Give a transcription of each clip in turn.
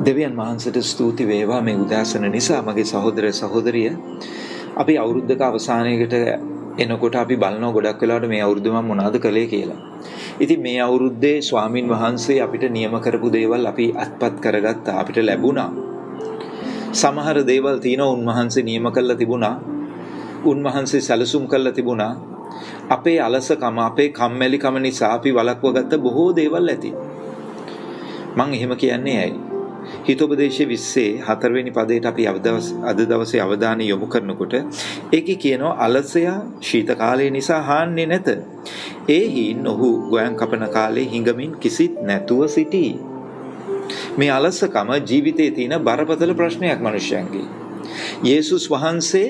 දෙවියන් වහන්සට ස්තුති වේවා මේ උදෑසන නිසා මගේ සහෝදර සහෝදරිය අපි අවුරුද්ධක අවසානයකට එනකොට අපි බලනවා ගොඩක් වෙලාට මේ අවුරුද්ද මම මොනවද කළේ කියලා. ඉතින් මේ අවුරුද්දේ ස්වාමින් වහන්සේ අපිට නියම කරපු දේවල් අපි අත්පත් කරගත්තා අපිට ලැබුණා. සමහර දේවල් තියෙනවා උන්වහන්සේ නියම කළා තිබුණා. උන්වහන්සේ සැලසුම් කළා තිබුණා. අපේ අලසකම අපේ කම්මැලිකම නිසා අපි වළක්ව ගත්ත බොහෝ දේවල් ඇති. මං එහෙම කියන්නේ ඇයි? හිතෝපදේශයේ 20 හතරවෙනි පදයට අපි අද දවසේ අවධානය යොමු කරනකොට ඒකේ කියනවා අලසයා ශීත කාලය නිසා හාන්නේ නැත. ඒහින් ඔහු ගෝයන් කපන කාලේ හිඟමින් කිසිත් නැතුව සිටී. මේ අලසකම ජීවිතයේ තියෙන බරපතල ප්‍රශ්නයක් මිනිසයන්ගේ. යේසුස් වහන්සේ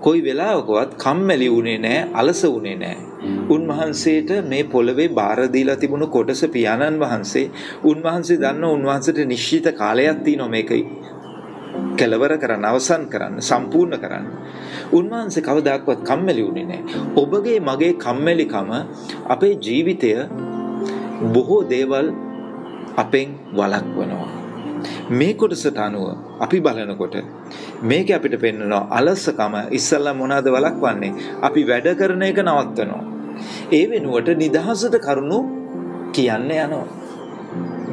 කොයි වෙලාවකවත් කම්මැලි වුණේ නැහැ අලස වුණේ නැහැ උන්වහන්සේට මේ පොළවේ බාර දීලා තිබුණු කොටස පියාණන් වහන්සේ උන්වහන්සේ දන්න උන්වහන්සේට නිශ්චිත කාලයක් තියෙනවා මේක කෙලවර කරන්න අවසන් කරන්න සම්පූර්ණ කරන්න. උන්වහන්සේ කවදාක්වත් කම්මැලි වුණේ නැහැ. ඔබගේ මගේ කම්මැලිකම අපේ ජීවිතය බොහෝ දේවල් අපෙන් වළක්වනවා. මේ කොටසට අනුව අපි බලනකොට මේක අපිට පෙන්වනවා අලසකම ඉස්සල්ලා මොනවාද වළක්වන්නේ? අපි වැඩ කරන එක නවත්තනවා ඒ වෙනුවට නිදහසට කරුණු කියන්න යනවා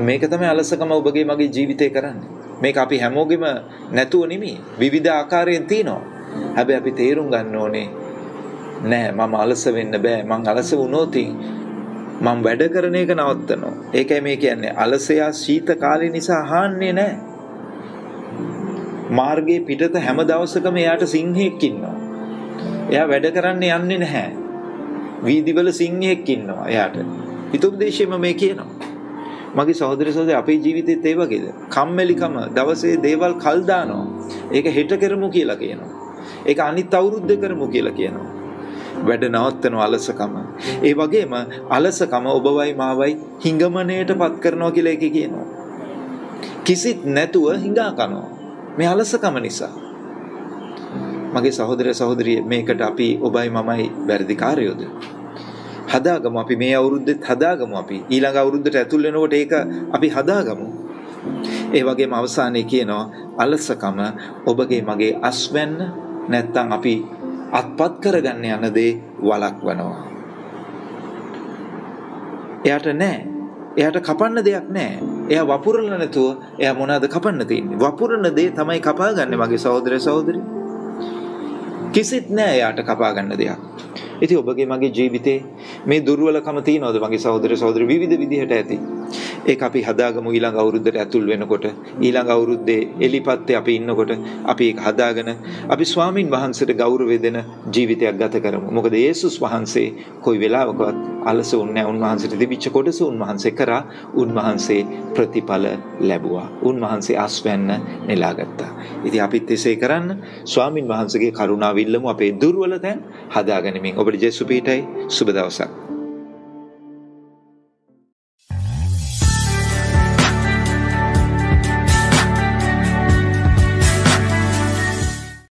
මේක තමයි අලසකම ඔබගේ මගේ ජීවිතේ කරන්නේ මේක අපි හැමෝගෙම නැතුව නෙමෙයි විවිධ ආකාරයෙන් තියෙනවා හැබැයි අපි තේරුම් ගන්න ඕනේ නෑ මම අලස වෙන්න බෑ මං අලස වුණොත් මම වැඩ කරන එක නවත්තනවා. ඒකයි මේ කියන්නේ අලසයා ශීත කාලේ නිසා අහන්නේ නැහැ. මාර්ගයේ පිටත හැම දවසකම එයාට සිංහෙක් ඉන්නවා. එයා වැඩ කරන්න යන්නේ නැහැ. වීදිවල සිංහෙක් ඉන්නවා එයාට. හිතුපදේශයේම මේ කියනවා. මගේ සහෝදර සහෝදරි අපේ ජීවිතේත් ඒ වගේද? කම්මැලිකම දවසේ දේවල් කල් දානවා. ඒක හෙට කරමු කියලා කියනවා. ඒක අනිත් අවුරුද්ද කරමු කියලා කියනවා. වැඩ නවත්තන අලසකම. ඒ වගේම අලසකම ඔබවයි මාවයි හිඟමනයට පත් කරනවා කියලා එක කියනවා. කිසිත් නැතුව හිඟා කනවා. මේ අලසකම නිසා. මගේ සහෝදර සහෝදරිය මේකට අපි ඔබයි මමයි වැරදිකාරයෝද? හදාගමු අපි මේ අවුරුද්දෙත් හදාගමු අපි ඊළඟ අවුරුද්දට ඇතුල් වෙනකොට ඒක අපි හදාගමු. ඒ වගේම අවසානයේ කියනවා අලසකම ඔබගේ මගේ අස්වැන්න නැත්තම් අපි අත්පත් කරගන්න යන දේ වළක්වනවා. එයාට නෑ. එයාට කපන්න දෙයක් නෑ. එයා වපුරලා නැතුව එයා මොනවද කපන්න තියෙන්නේ? වපුරන දේ තමයි කපා ගන්න මගේ සහෝදර සහෝදරි. කිසිත් නෑ එයාට කපා ගන්න දෙයක්. ඉතින් ඔබගේ මගේ ජීවිතේ මේ දුර්වලකම තියනවද මගේ සහෝදර සහෝදරි විවිධ විදිහට ඇති. ඒක අපි හදාගමු ඊළඟ අවුරුද්දට ඇතුල් වෙනකොට ඊළඟ අවුරුද්දේ එලිපත්තේ අපි ඉන්නකොට අපි ඒක හදාගෙන අපි ස්වාමින් වහන්සේට ගෞරවය දෙන ජීවිතයක් ගත කරමු. මොකද යේසුස් වහන්සේ කොයි වෙලාවකවත් අලස වුණේ නැහැ. උන්වහන්සේට තිබිච්ච කොටස උන්වහන්සේ කරා උන්වහන්සේ ප්‍රතිඵල ලැබුවා. උන්වහන්සේ අස්වැන්න නෙලාගත්තා. ඉතින් අපිත් එසේ කරන්න ස්වාමින් වහන්සේගේ කරුණාව ඉල්ලමු අපේ දුර්වල තැන් හදාගනිමින්. ඔබට ජේසු පීඨයි සුබ දවසක්.